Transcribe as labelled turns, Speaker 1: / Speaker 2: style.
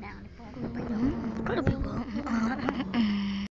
Speaker 1: happy don't.
Speaker 2: Probably won't.